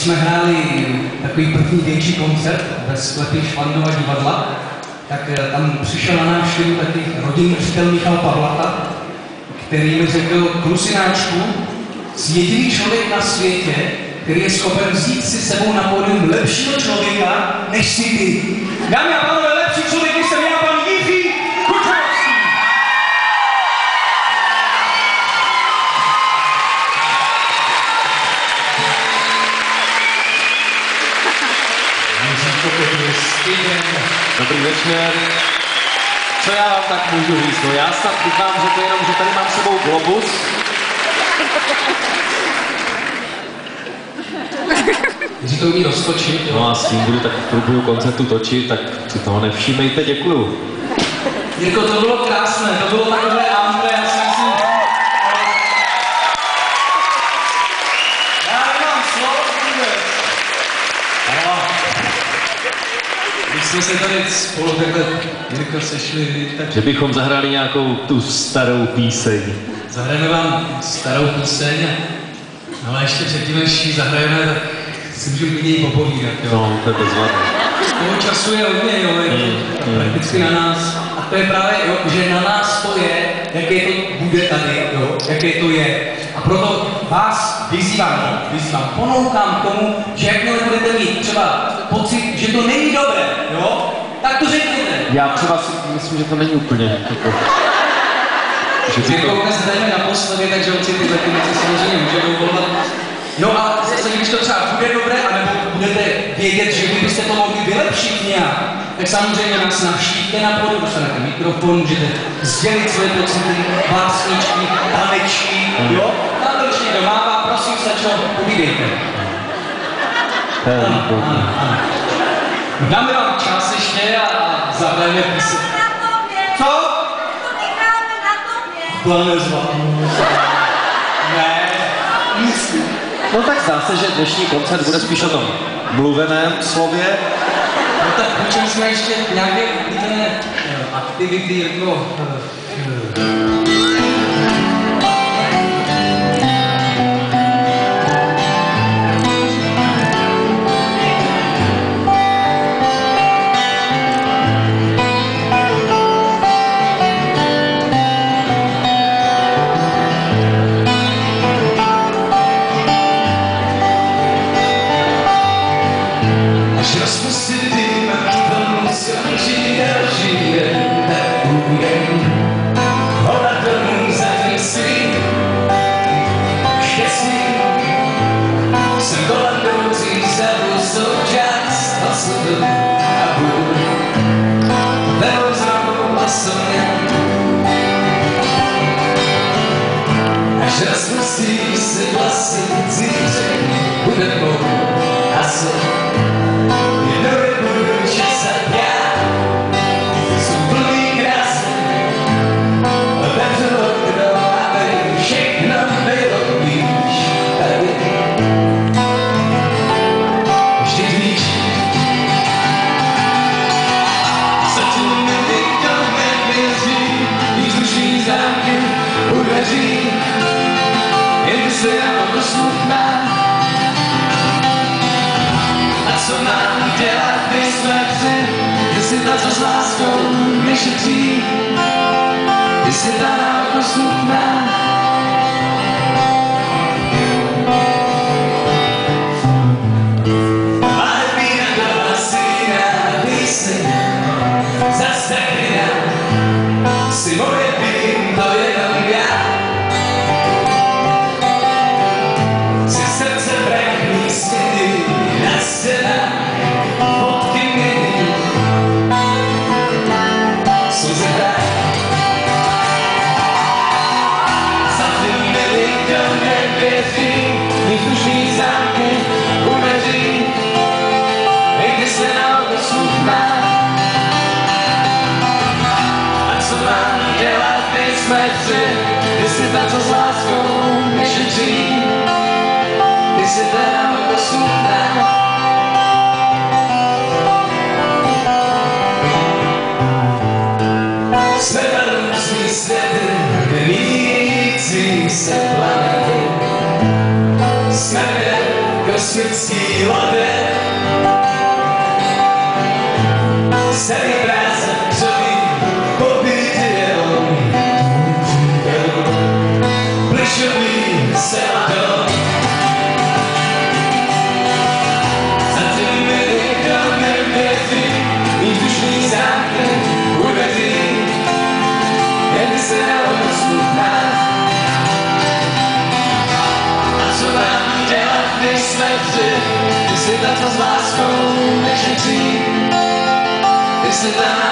jsme hráli takový první větší koncert ve sklepě Švandova divadla, tak eh, tam přišel na návštěvu taky rodinný přítel Michal Pavlata, který mi řekl, klusináčku, jsi jediný člověk na světě, který je schopen vzít si sebou na pódium lepšího člověka, než si ty. Dámy a pánové, lepší člověk, Dobrý večer. Co já vám tak můžu říct? No já snad bych vám řekl jenom, že tady mám s sebou globus. Jiří to umí roztočit. No a s tím budu tak v průběhu koncertu točit, tak si toho nevšímejte, děkuju. Jirko, to bylo krásné, to bylo takové ambre, já si myslím... Já nemám slovo vůbec. Ale Když jsme se tady spolu takhle, Jirko, sešli, tak Že bychom zahráli nějakou tu starou píseň. zahrajeme vám starou píseň, no ale ještě předtím, než ji zahrajeme, tak si můžu klidně i popovídat, jo. No, to je bezvadné. Toho času je hodně, jo, je to prakticky na nás. A to je právě, jo, že na nás to je, jaké to bude tady, jo, jaké to je. A proto vás vyzývám, vyzývám, ponoukám k tomu, že jakmile budete mít třeba pocit, že to není dobré, jo, tak to řekněte. Já třeba si myslím, že to není úplně jako... Že to... dnes jdeme naposledy, takže on si tyhle ty věci samozřejmě může dovolovat. No a zase, když to třeba bude dobré, anebo budete vědět, že kdybyste to mohli vylepšit nějak, tak samozřejmě nás navštívte na podu, dostanete mikrofon, můžete sdělit svoje pocity, básničky, tanečky, jo? Tam to ještě prosím, stačilo, povídejte. To je Ano, ano, ano. Dáme vám čas ještě a zahrajeme píseň. Co? To nezvládnu. Ne, myslím. No tak zdá se, že dnešní koncert bude spíš o tom mluveném slově. Hatta bu çalışma işte ileride bir tane aktif bir. Just the see, see, see, see, see, see, see, see, see, see, see, co s láskou nešetří, ty si ta náhodou smutná. jsme tři, ty jsi ta, co s láskou nešetří, ty jsi ten, kdo sundá. Severní světy, blížící se planety, jsme kosmický lode, Severní That was my voor een beetje tien. Is.